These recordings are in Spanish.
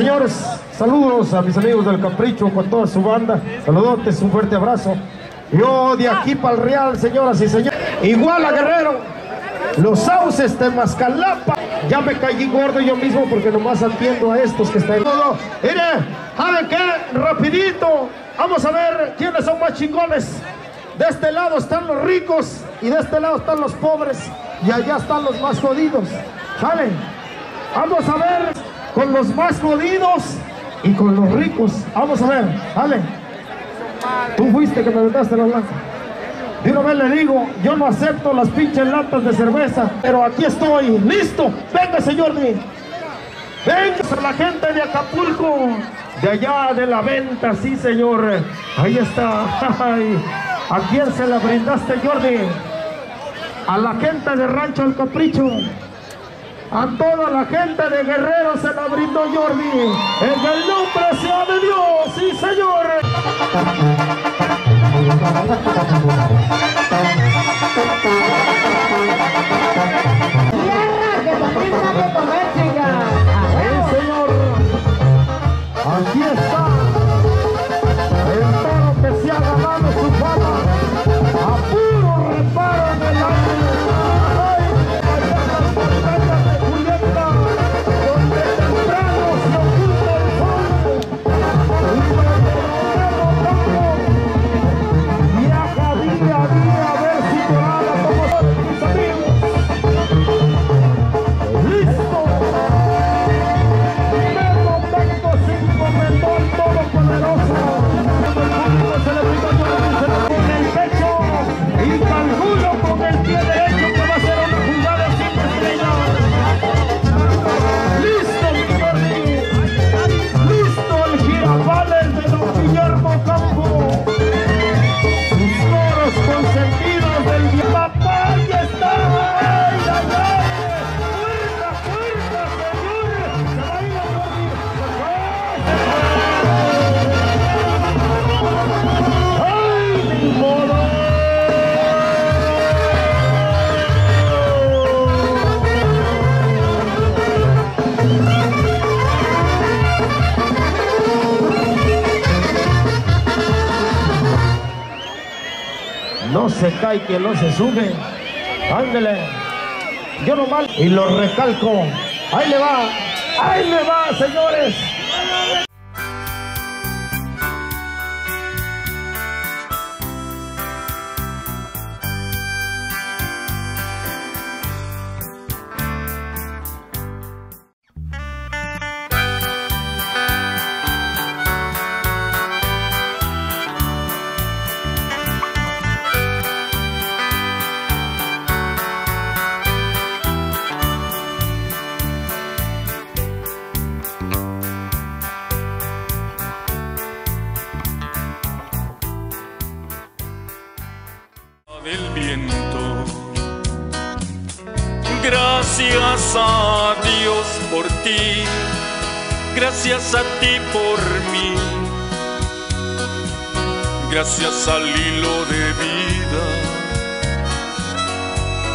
Señores, saludos a mis amigos del Capricho con toda su banda. Saludotes, un fuerte abrazo. Yo de aquí para el Real, señoras y señores. Igual a Guerrero, los sauces de Mascalapa. Ya me caí gordo yo mismo porque nomás atiendo a estos que están. Todo. Mire, ¿saben qué? Rapidito. Vamos a ver quiénes son más chingones. De este lado están los ricos y de este lado están los pobres. Y allá están los más jodidos. ¿Salen? Vamos a ver con los más jodidos y con los ricos. Vamos a ver, dale. Tú fuiste que me vendaste la blanca. De una vez le digo, yo no acepto las pinches latas de cerveza, pero aquí estoy, listo. Venga, señor Venga, la gente de Acapulco, de allá de la venta, sí, señor. Ahí está. ¿A quién se la brindaste, Jordi? A la gente de Rancho El Capricho. A toda la gente de Guerrero se la brindó Jordi. En el nombre sea de Dios, sí señor. No se cae que no se sube. Ándele. Yo nomás y lo recalco. Ahí le va. Ahí le va, señores. Gracias a Dios por ti, gracias a ti por mí, gracias al hilo de vida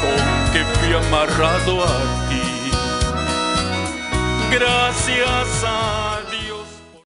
con que fui amarrado a ti. Gracias a